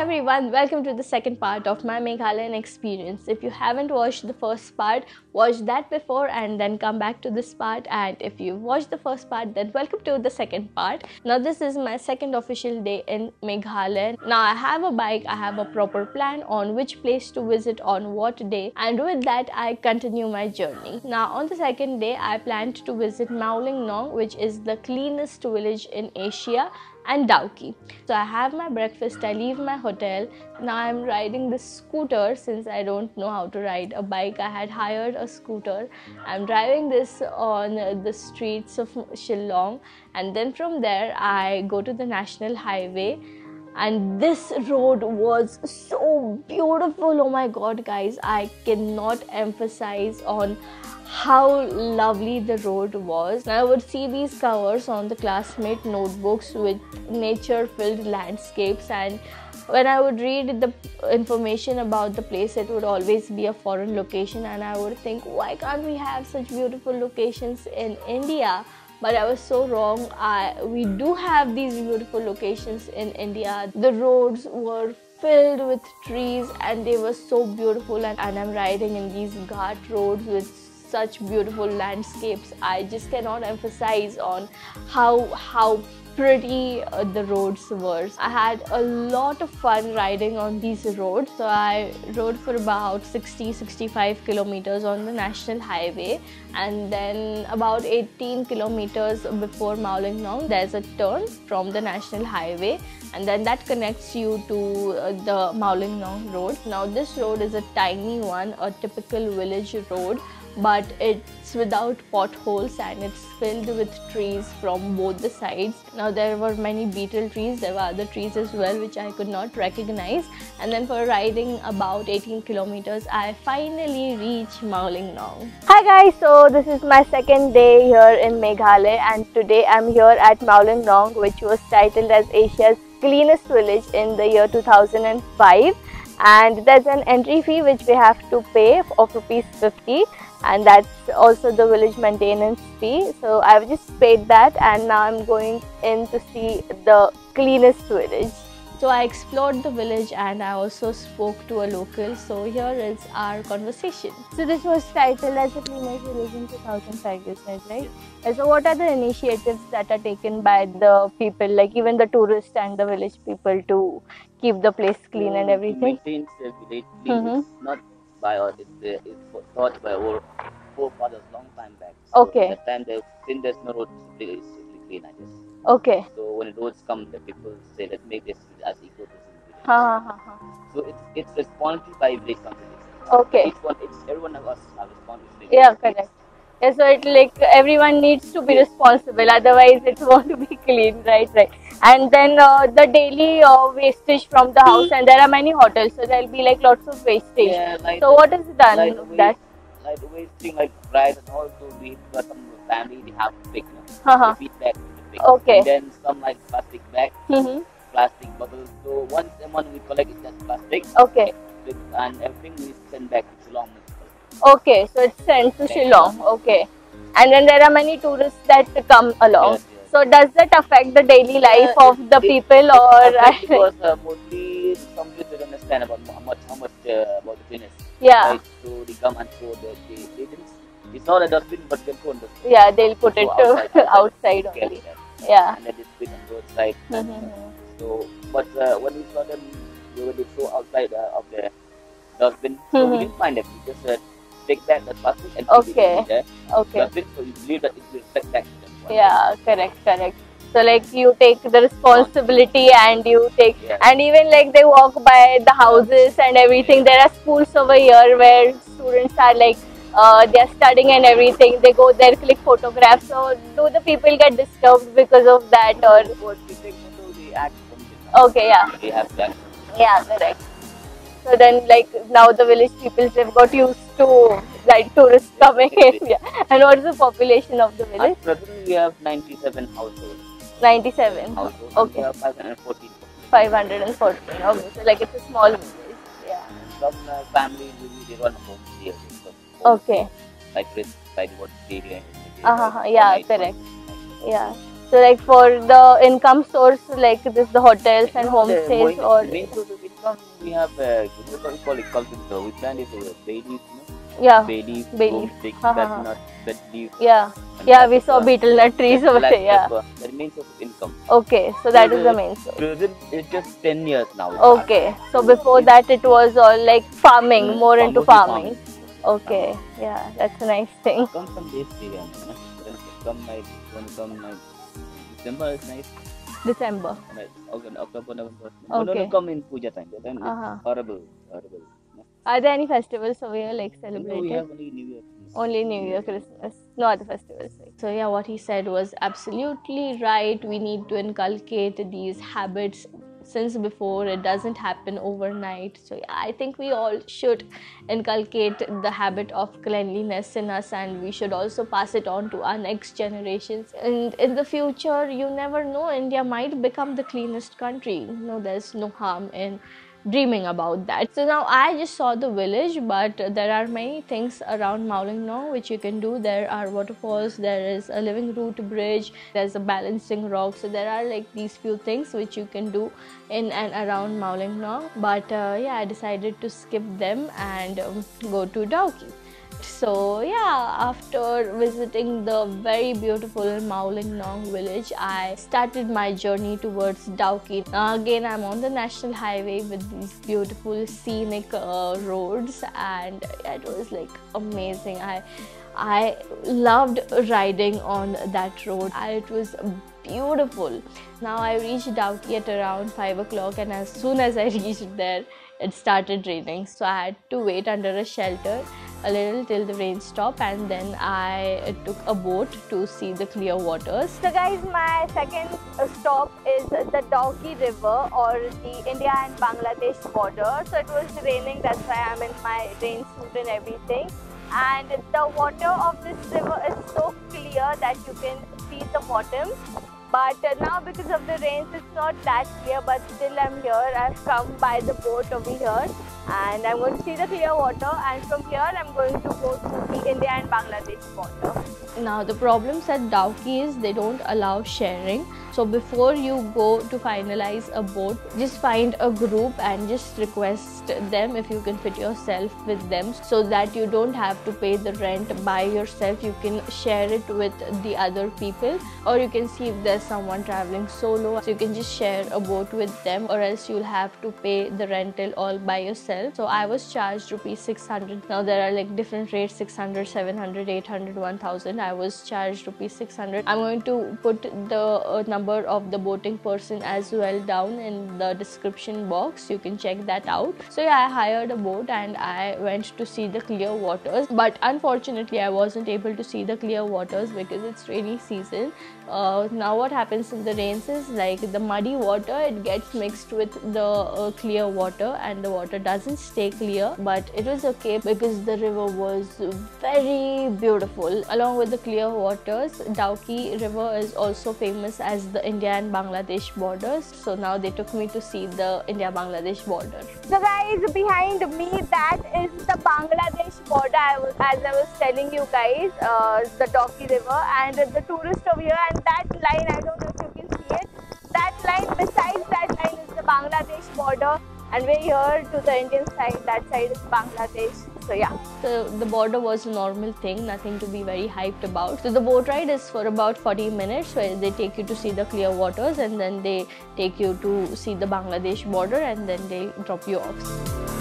everyone, welcome to the second part of my Meghalayan experience. If you haven't watched the first part, watch that before and then come back to this part. And if you've watched the first part, then welcome to the second part. Now, this is my second official day in Meghalaya. Now, I have a bike, I have a proper plan on which place to visit on what day, and with that, I continue my journey. Now, on the second day, I planned to visit Mawlynnong, which is the cleanest village in Asia and Dawki. So I have my breakfast, I leave my hotel. Now I'm riding this scooter since I don't know how to ride a bike. I had hired a scooter. I'm driving this on the streets of Shillong and then from there I go to the national highway and this road was so beautiful oh my god guys i cannot emphasize on how lovely the road was. I would see these covers on the classmate notebooks with nature filled landscapes and when I would read the information about the place, it would always be a foreign location, and I would think, why can't we have such beautiful locations in India? But I was so wrong. I, we do have these beautiful locations in India. The roads were filled with trees and they were so beautiful, and, and I'm riding in these ghat roads with such beautiful landscapes i just cannot emphasize on how how pretty uh, the roads were. I had a lot of fun riding on these roads. So i rode for about 60 65 kilometers on the national highway and then about 18 kilometers before Mawlynnong there's a turn from the national highway and then that connects you to uh, the Mawlynnong road. Now this road is a tiny one a typical village road but it's without potholes and it's filled with trees from both the sides. Now there were many betel trees, there were other trees as well which I could not recognize and then for riding about 18 kilometers I finally reached Mawlynnong. Hi guys, so this is my second day here in Meghalaya and today I'm here at Mawlynnong which was titled as Asia's cleanest village in the year 2005 and there's an entry fee which we have to pay of rupees 50 and that's also the village maintenance fee. So i've just paid that and now i'm going in to see the cleanest village so i explored the village and i also spoke to a local so here is our conversation so this was titled as a cleanest village in 2005 you said right and so what are the initiatives that are taken by the people like even the tourists and the village people to keep the place clean and everything maintains the village clean. Mhm. Not by us, it's, uh, it's thought by our forefathers long time back. So Okay. At the time, they, since there's no road, it's really, it's really clean, I guess. Okay So when the roads come, the people say, let's make this as equal to the ha ha ha ha So it's, it's responsibility by village companies. okay Each one, it's, everyone of us are responsible. Yeah, correct. Yeah, so it like everyone needs to be responsible, otherwise it won't be clean, right? Right. And then uh, the daily uh, wastage from the house, and there are many hotels, so there'll be like lots of wastage. Yeah, like, So what is done like with waste, that? like wasting like rice and also we got some family they have to pick, you know. Okay. And then some like plastic bag, Mm-hmm. plastic bottles. So once a month we collect it as plastic Okay. and everything we send back to Shillong Okay. So it's sent to Shillong. Okay. And then there are many tourists that come along. Yes, yes. So does that affect the daily life Yeah, of the it- people, It's or because uh, mostly some people don't understand about how much how much uh, about the cleanliness. yeah, Right? So they come and throw the they, they didn't. It's not a dustbin, but they throw in the yeah, they'll put it throw to outside Carry only. Yeah. And then they spit on roadside. Mm-hmm. So, but uh, when we saw them, they were they throw outside uh, of the dustbin. So Mhm. we didn't find them. We just uh, take back the plastic and Okay. it Okay. dustbin. So you believe that it will reflect back to them. Yeah, correct, correct. So like you take the responsibility and you take Yeah. and even like they walk by the houses and everything. There are schools over here where students are like uh, they are studying and everything. They go there, click photographs. So do the people get disturbed because of that or Because we take photo, they act okay, yeah, They have that. yeah, correct. So then like now the village people they've got used to like tourists coming in. Yeah. And what's the population of the village? At present, we have 97 households. 97. households. Okay. We have 514. 514. Okay, so like it's a small village. Yeah. Some uh, families, they run homes here. Okay. Like this, like what area. Uh-huh, yeah, correct. Yeah. So like for the income source, like this the hotels and homestays or main source of income we have uh, we call it. So we plant this uh, bay know, Yeah. bay leaf, Bay boom leaf. stick, Ha, ha, that ha. nut, that leaf. Yeah. Yeah, we saw betel nut trees over there. Yeah. That means of income. Okay, so that is the main source. It's just ten years now. Okay, so before that it was all like farming, Mm, more into mostly farming. Okay, yeah, that's a nice thing. Come from this area, you know. When it come like when come like December is nice. December. Like August, October, November. No, no, Okay. no, come in Puja time. That time Uh-huh. horrible, horrible. No, Are there any festivals over here like no, we celebrated? have only New Year. Only New Year, Christmas, no other festivals. So yeah, what he said was absolutely right. We need to inculcate these habits since before. It doesn't happen overnight. So yeah, I think we all should inculcate the habit of cleanliness in us, and we should also pass it on to our next generations. And in the future, you never know. India might become the cleanest country. No, there's no harm in dreaming about that. So now I just saw the village, but there are many things around Mawlynnong which you can do. There are waterfalls, there is a living root bridge, there's a balancing rock. So there are like these few things which you can do in and around Mawlynnong. But uh, yeah, I decided to skip them and um, go to Dawki. So yeah, after visiting the very beautiful Mawlynnong village, I started my journey towards Dawki. Again, I'm on the national highway with these beautiful scenic uh, roads, and it was like amazing. I I loved riding on that road. It was beautiful. Now I reached Dawki at around five o'clock, and as soon as I reached there, it started raining. So I had to wait under a shelter a little till the rain stopped and then I took a boat to see the clear waters. So guys, my second uh, stop is the Dawki River or the India and Bangladesh border. So it was raining, that's why I'm in my rain suit and everything. And the water of this river is so clear that you can see the bottom. But uh, now because of the rains, it's not that clear. But still, I'm here. I've come by the boat over here, and I'm going to see the clear water. And from here, I'm going to go to the India and Bangladesh border. Now, the problems at Dawki is they don't allow sharing. So before you go to finalize a boat, just find a group and just request them if you can fit yourself with them, so that you don't have to pay the rent by yourself. You can share it with the other people, or you can see if there's someone traveling solo, so you can just share a boat with them, or else you'll have to pay the rental all by yourself. So I was charged rupees 600. Now there are like different rates 600, 700, 800, 1000. I was charged rupees 600. I'm going to put the uh, number of the boating person as well down in the description box. You can check that out. So yeah, I hired a boat and I went to see the clear waters. But unfortunately, I wasn't able to see the clear waters because it's rainy season. Uh, now what happens in the rains is like the muddy water it gets mixed with the uh, clear water and the water doesn't stay clear but it was okay because the river was very beautiful along with the clear waters. Dawki river is also famous as the India and Bangladesh borders. So now they took me to see the India Bangladesh border. So guys behind me that is the Bangladesh border. I was, as I was telling you guys uh, the Dawki river and the tourist over here. And that line I don't know if you can see it. That line besides that line is the Bangladesh border and we're here to the Indian side that side is Bangladesh. So yeah. So the border was a normal thing nothing to be very hyped about. So the boat ride is for about 40 minutes where they take you to see the clear waters and then they take you to see the Bangladesh border and then they drop you off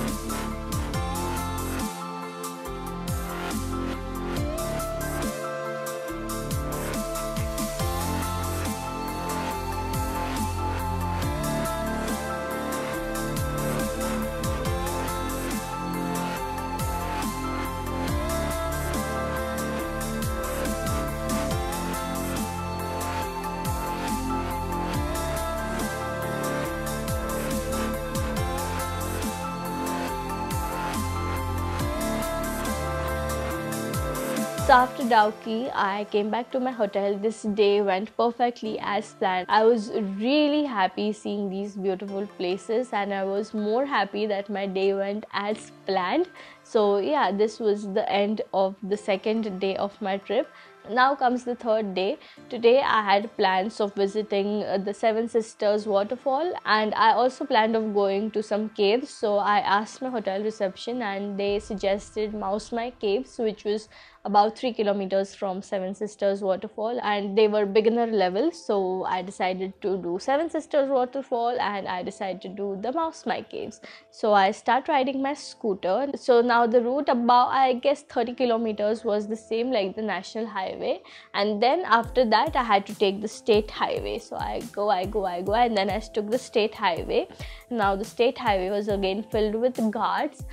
So after Dawki, I came back to my hotel. This day went perfectly as planned. I was really happy seeing these beautiful places, and I was more happy that my day went as planned. So yeah, this was the end of the second day of my trip. now comes the third day today i had plans of visiting uh, the seven sisters waterfall and i also planned of going to some caves so i asked my hotel reception and they suggested Mawsmai caves which was about 3 kilometers from seven sisters waterfall and they were beginner level so i decided to do seven sisters waterfall and i decided to do the Mawsmai caves. So i start riding my scooter. So now the route about i guess 30 kilometers was the same like the national highway and then after that i had to take the state highway. So i go i go i go and then i took the state highway. Now the state highway was again filled with guards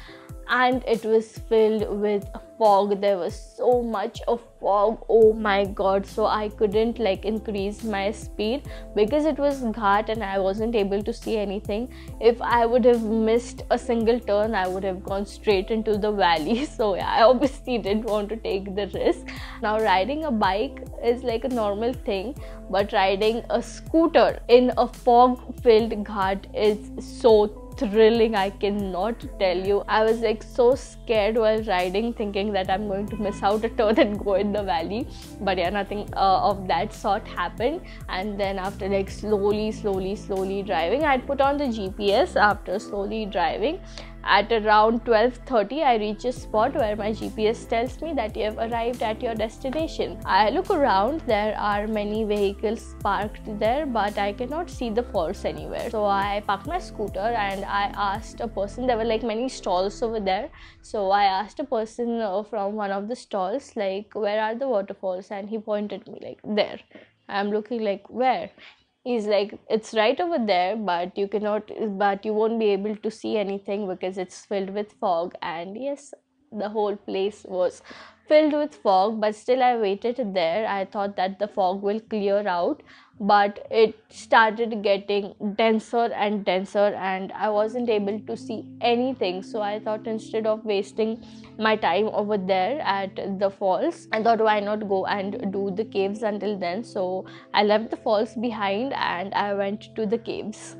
and it was filled with fog. There was so much of fog. Oh my god. So i couldn't like increase my speed because it was ghat and i wasn't able to see anything. If i would have missed a single turn i would have gone straight into the valley. So yeah, i obviously didn't want to take the risk. Now riding a bike is like a normal thing but riding a scooter in a fog filled ghat is so thrilling i cannot tell you. I was like so scared while riding thinking that i'm going to miss out a turn and go in the valley. But yeah nothing uh, of that sort happened. And then after like slowly slowly slowly driving i'd put on the gps after slowly driving at around 12:30 I reach a spot where my GPS tells me that you have arrived at your destination. I look around, there are many vehicles parked there but I cannot see the falls anywhere. So I parked my scooter and I asked a person there were like many stalls over there. So I asked a person uh, from one of the stalls like where are the waterfalls and he pointed me like there. I'm looking like where he's like it's right over there but you cannot but you won't be able to see anything because it's filled with fog. And yes the whole place was filled with fog but still i waited there. I thought that the fog will clear out but it started getting denser and denser and i wasn't able to see anything. So i thought instead of wasting my time over there at the falls i thought why not go and do the caves until then? So i left the falls behind and i went to the caves.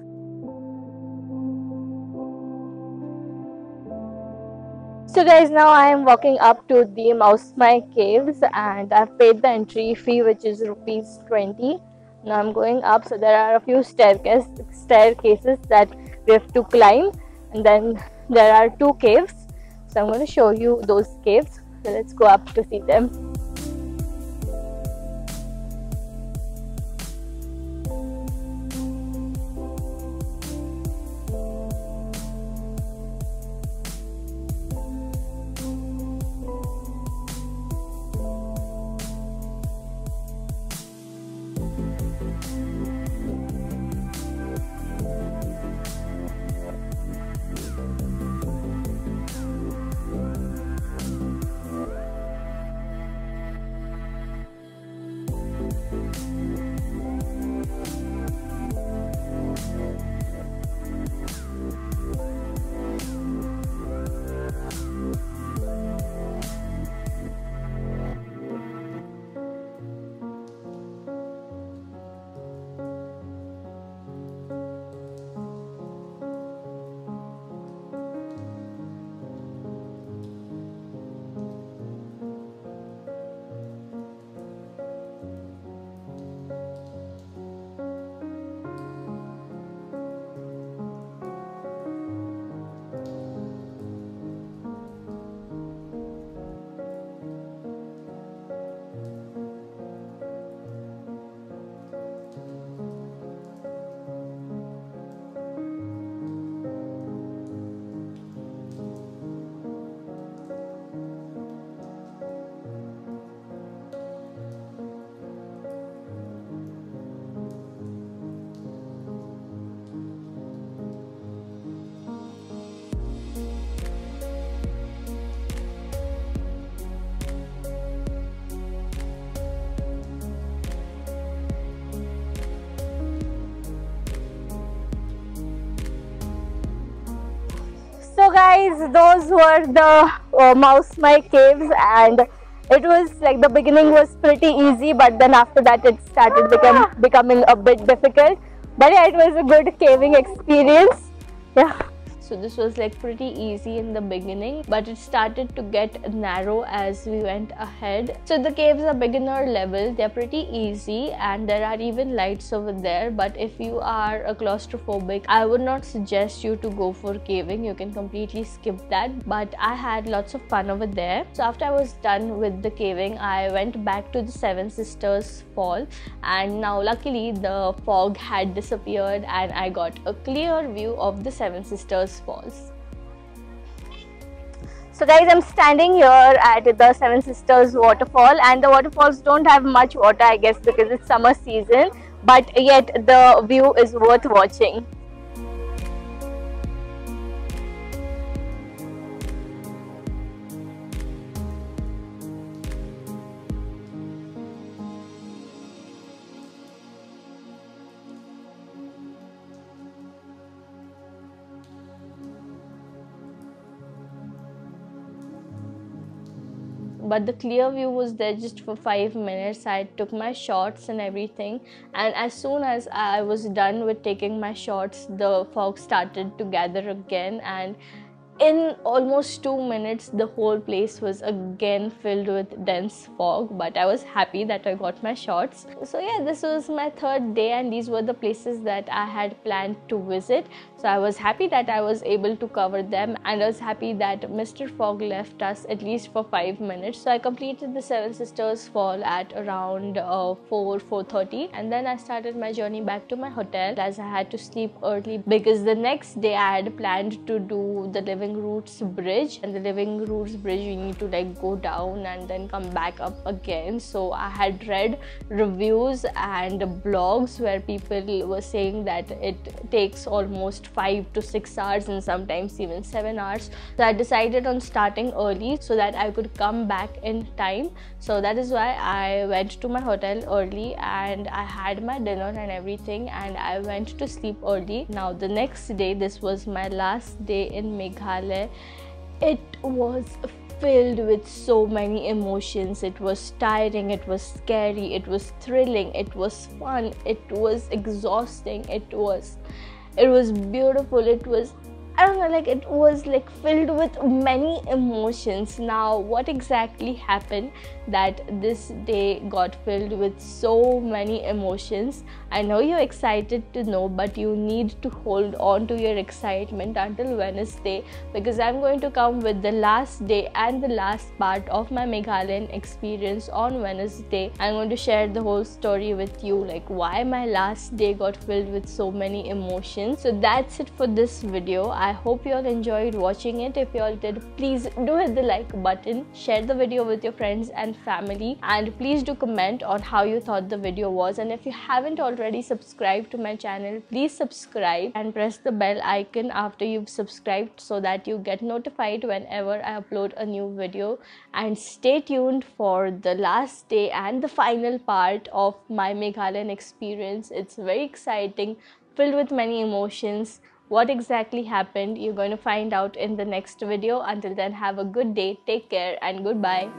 So guys, now I am walking up to the Mawsmai Caves and I've paid the entry fee which is rupees 20 now i'm going up. So there are a few staircase staircases that we have to climb. And then there are two caves. So i'm going to show you those caves. So let's go up to see them guys those were the uh, Mawsmai caves and it was like the beginning was pretty easy but then after that it started become, becoming a bit difficult. But yeah it was a good caving experience. Yeah so this was like pretty easy in the beginning but it started to get narrow as we went ahead. So the caves are beginner level. They're pretty easy and there are even lights over there. But if you are a claustrophobic i would not suggest you to go for caving. You can completely skip that. But i had lots of fun over there. So after i was done with the caving i went back to the seven sisters fall. And now luckily the fog had disappeared and i got a clear view of the seven sisters falls so guys, I'm standing here at the Seven Sisters waterfall and the waterfalls don't have much water I guess because it's summer season but yet the view is worth watching. But the clear view was there just for five minutes. I took my shots and everything and as soon as i was done with taking my shots the fog started to gather again and in almost two minutes the whole place was again filled with dense fog but i was happy that i got my shots. So yeah this was my third day and these were the places that i had planned to visit. So i was happy that i was able to cover them and i was happy that mr fog left us at least for five minutes. So i completed the seven sisters fall at around uh, 4 4.30 and then i started my journey back to my hotel. As i had to sleep early because the next day i had planned to do the living living roots bridge and the living roots bridge you need to like go down and then come back up again. So i had read reviews and blogs where people were saying that it takes almost 5 to 6 hours and sometimes even 7 hours. So i decided on starting early so that i could come back in time. So that is why i went to my hotel early and i had my dinner and everything and i went to sleep early. Now the next day this was my last day in meghalaya it was filled with so many emotions. It was tiring, it was scary, it was thrilling, it was fun, it was exhausting, it was it was beautiful, it was I don't know, like it was like filled with many emotions. Now, what exactly happened that this day got filled with so many emotions? I know you're excited to know, but you need to hold on to your excitement until Wednesday because I'm going to come with the last day and the last part of my Meghalayan experience on Wednesday. I'm going to share the whole story with you, like why my last day got filled with so many emotions. So, that's it for this video. I hope you all enjoyed watching it. If you all did, please do hit the like button, share the video with your friends and family, and please do comment on how you thought the video was. And if you haven't already subscribed to my channel, please subscribe and press the bell icon after you've subscribed so that you get notified whenever I upload a new video. And stay tuned for the last day and the final part of my Meghalayan experience. It's very exciting, filled with many emotions what exactly happened you're going to find out in the next video. Until then have a good day. Take care and goodbye